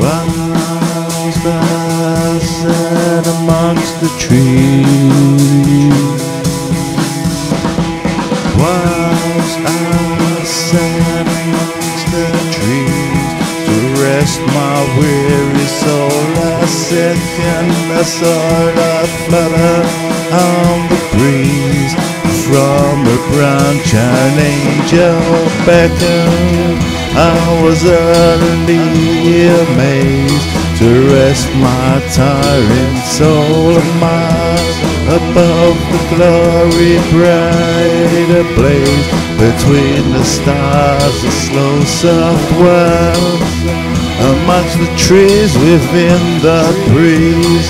Flowers that sat amongst the trees Whilst I sat amongst the trees To rest my weary soul I sit in the sort of flutter on the breeze. From a branch an angel beckoned. I was utterly amazed to rest my tiring soul of Mars above the glory bright ablaze between the stars, a slow soft world amongst the trees within the breeze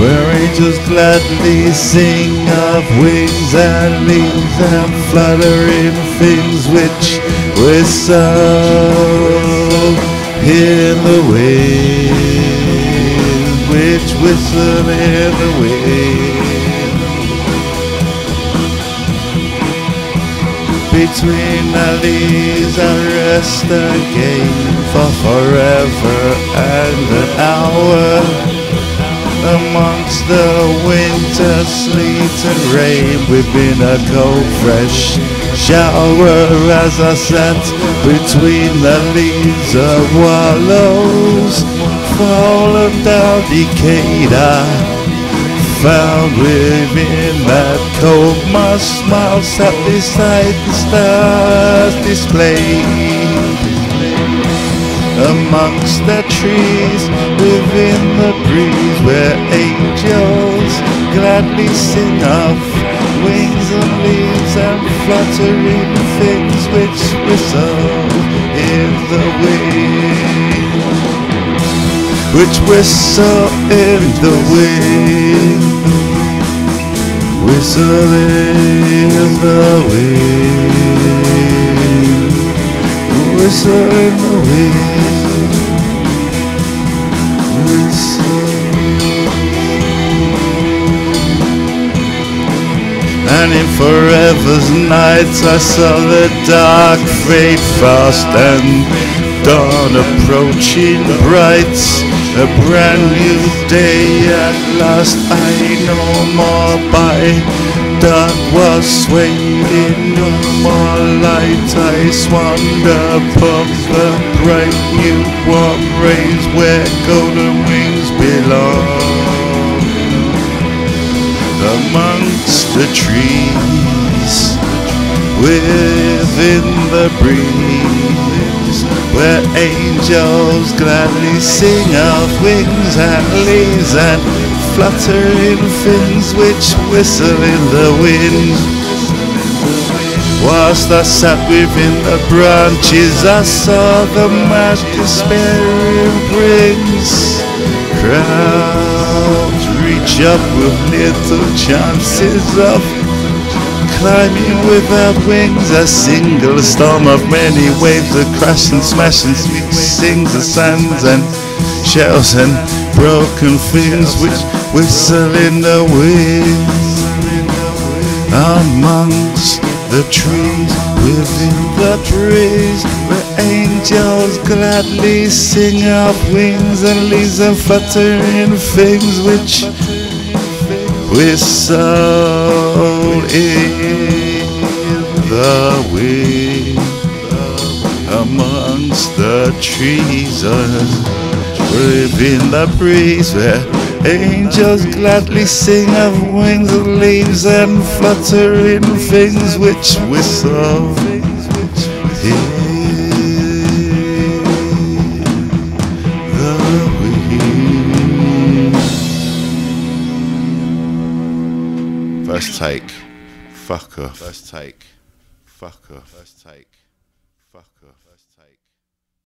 where angels gladly sing of wings and leaves and fluttering things which whistle in the wind, which whistle in the wind. Between the leaves I rest again for forever and an hour amongst the winter sleet and rain within a cold fresh shower as I sat between the leaves of wallows. Fallen down decayed I found within that cold my smile sat beside the stars displayed. Amongst the trees within the breeze where angels gladly sing of wings and leaves fluttering things which whistle in the wind which whistle in the wind whistle in the wind whistle in the wind In forever's nights. I saw the dark fade fast and dawn approaching bright. A brand new day at last I no more. By dark was swaying no more light. I swan upon the bright new warm rays where golden wings belong amongst the trees within the breeze where angels gladly sing of wings and leaves and fluttering things which whistle in the wind. Whilst I sat within the branches I saw the mad despairing prince crowds reach up with little chances of climbing without wings. A single storm of many waves that crash and smash and sings the sands and shells and broken things which whistle in the wind amongst the trees within the trees angels gladly sing of wings and leaves and fluttering things which whistle in the wind amongst the trees within the breeze where angels gladly sing of wings and leaves and fluttering things which whistle First take. Fuck off. First take. Fuck off. First take. Fuck off.